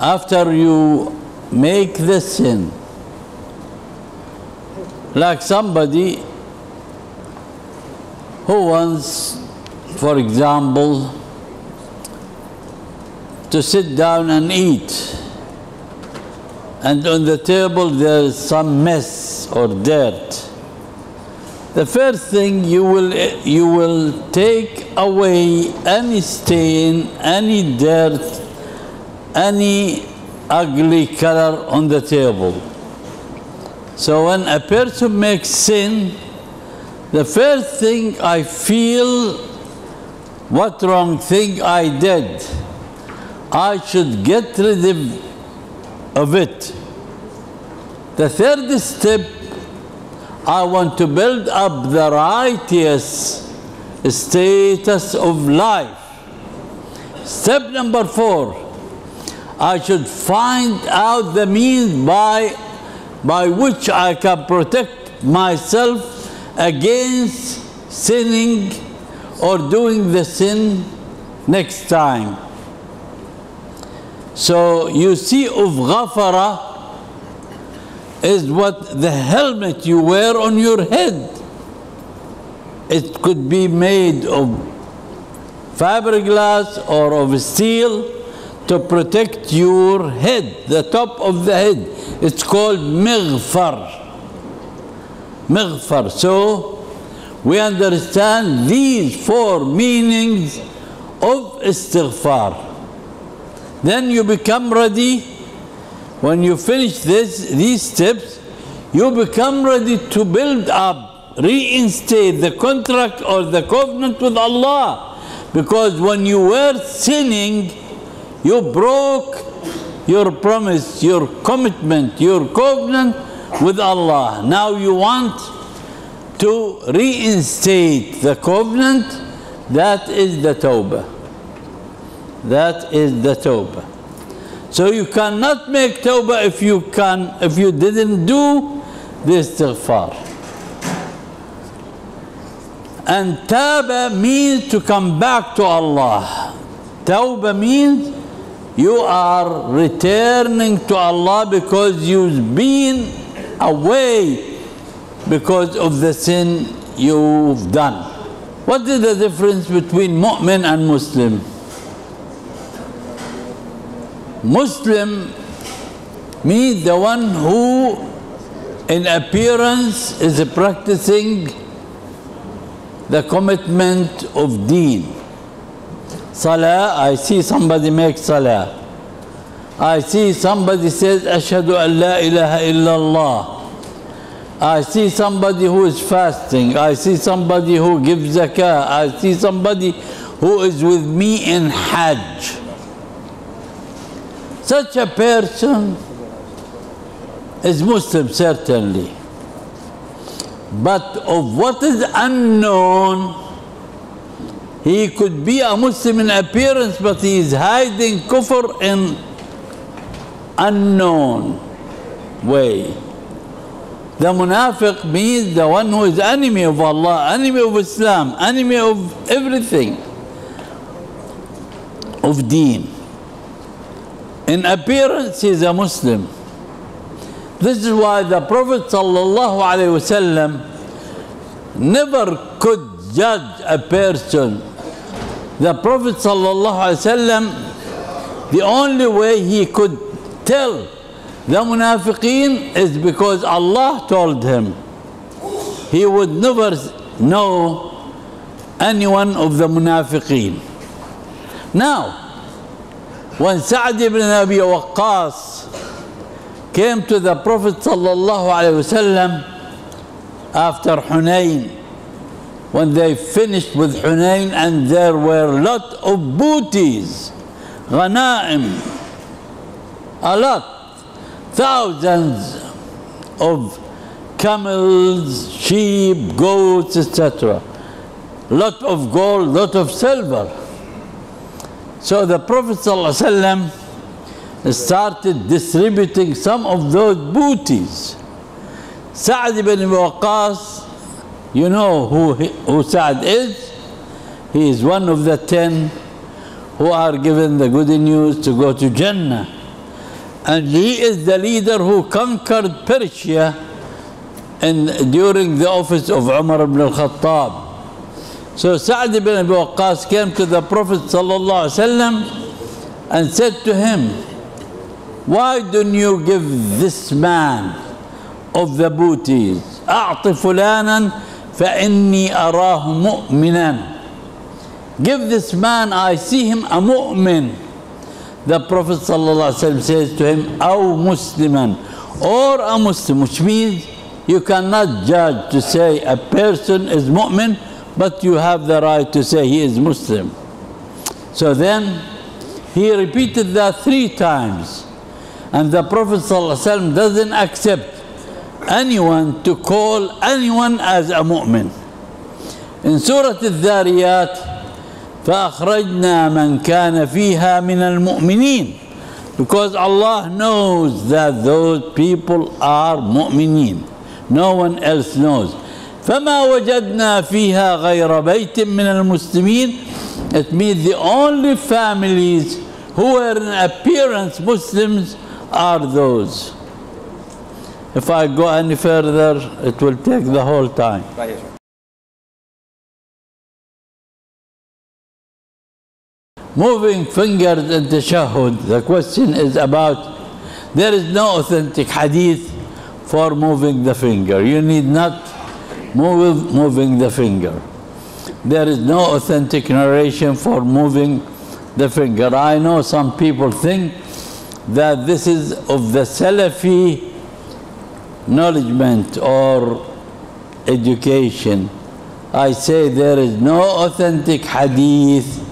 after you make the sin, like somebody who wants, for example, to sit down and eat, and on the table there is some mess or dirt. The first thing you will you will take away any stain, any dirt, any ugly color on the table. So when a person makes sin, the first thing I feel what wrong thing I did. I should get rid of, it. The third step, I want to build up the righteous status of life. Step number four, I should find out the means by, by which I can protect myself against sinning or doing the sin next time. So you see of ghafara is what the helmet you wear on your head. It could be made of fiberglass or of steel to protect your head, the top of the head. It's called mighfar. Mighfar. So we understand these four meanings of istighfar. Then you become ready. When you finish this, these steps, you become ready to build up, reinstate the contract or the covenant with Allah. Because when you were sinning, you broke your promise, your commitment, your covenant with Allah. Now you want to reinstate the covenant, that is the tawbah. That is the tawbah. So you cannot make tawbah if you can if you didn't do the istighfar. And taba means to come back to Allah. Tawbah means you are returning to Allah because you've been away because of the sin you've done. What is the difference between mu'min and Muslim? Muslim means the one who in appearance is practicing the commitment of deen. Salah, I see somebody make salah. I see somebody says, Ashhadu an la ilaha illallah. I see somebody who is fasting. I see somebody who gives zakah. I see somebody who is with me in Hajj. Such a person is Muslim, certainly. But of what is unknown, he could be a Muslim in appearance, but he is hiding kufr in unknown way. The munafiq means the one who is enemy of Allah, enemy of Islam, enemy of everything, of deen. In appearance, he is a Muslim. This is why the Prophet sallallahu alaihi wasallam never could judge a person. The Prophet wasallam, the only way he could tell the munafiqeen is because Allah told him. He would never know any one of the munafiqeen. Now, when Sa'd ibn Abi Waqqas came to the Prophet wasallam after Hunayn, when they finished with Hunayn and there were a lot of booties, ghanaim, a lot, thousands of camels, sheep, goats, etc. Lot of gold, lot of silver. So the Prophet ﷺ started distributing some of those booties. Sa'd ibn Waqqas, you know who, he, who Sa'd is? He is one of the ten who are given the good news to go to Jannah. And he is the leader who conquered Persia in, during the office of Umar ibn al-Khattab. So Sa'd ibn Abi Waqqas came to the Prophet sallallahu alaihi wasallam and said to him, why don't you give this man of the booties أعط فلانا فإني أراه مؤمنا Give this man, I see him a mu'min. The Prophet ﷺ says to him, أو مسلما or a Muslim, which means you cannot judge to say a person is mu'min, but you have the right to say he is Muslim. So then he repeated that three times. And the Prophet ﷺ doesn't accept anyone to call anyone as a mu'min. In Surah Al-Dhariyat, فأخرجنا من كان فيها من المؤمنين because Allah knows that those people are mu'minين no one else knows فما وجدنا فيها غير بيت من المسلمين it means the only families who are in appearance Muslims are those if I go any further it will take the whole time Moving fingers in tashahud, the question is about, there is no authentic hadith for moving the finger. You need not move moving the finger. There is no authentic narration for moving the finger. I know some people think that this is of the Salafi knowledgement or education. I say there is no authentic hadith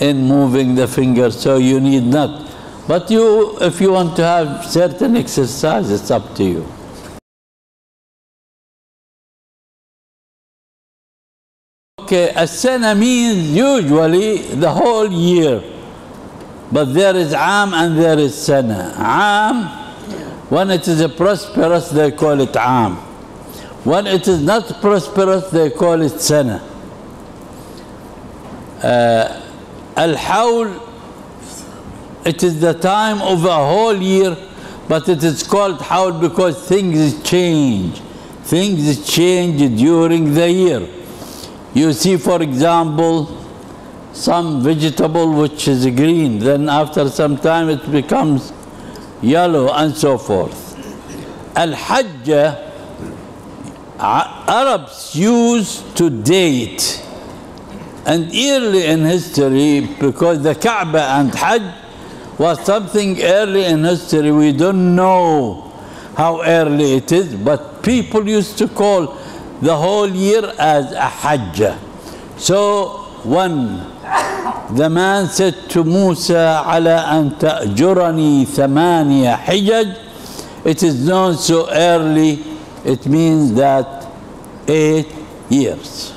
in moving the finger, so you need not. But you, if you want to have certain exercise, it's up to you. Okay, a sana means usually the whole year. But there is am and there is sana. Am, when it is a prosperous, they call it am. When it is not prosperous, they call it sana. Uh, Al-Hawl, it is the time of a whole year, but it is called Hawl because things change. Things change during the year. You see, for example, some vegetable which is green, then after some time it becomes yellow and so forth. Al-Hajj, Arabs used to date and early in history, because the Kaaba and Hajj was something early in history, we don't know how early it is, but people used to call the whole year as a Hajj. So when said to Musa, على أن تأجرني ثمانية حجج, it is known so early, it means that eight years.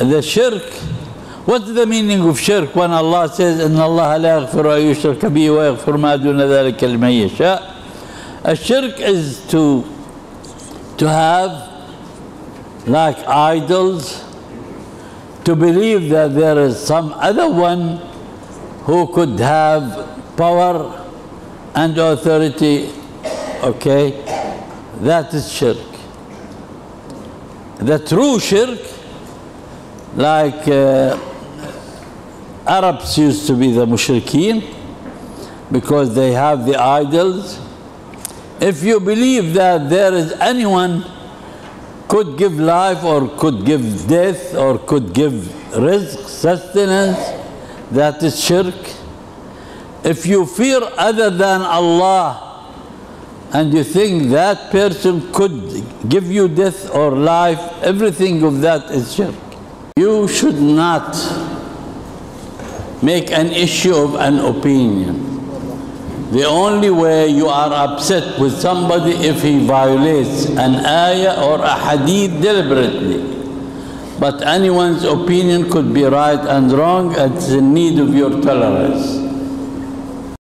the shirk what's the meaning of shirk when Allah says إن الله لا يغفر أن يشرك به ويغفر ما دون ذلك لمن يشاء shirk is to to have like idols to believe that there is some other one who could have power and authority okay that is shirk the true shirk like uh, Arabs used to be the mushrikeen because they have the idols. If you believe that there is anyone could give life or could give death or could give rizq, sustenance, that is shirk. If you fear other than Allah and you think that person could give you death or life, everything of that is shirk. You should not make an issue of an opinion. The only way you are upset with somebody if he violates an ayah or a hadith deliberately. But anyone's opinion could be right and wrong, it's in need of your tolerance.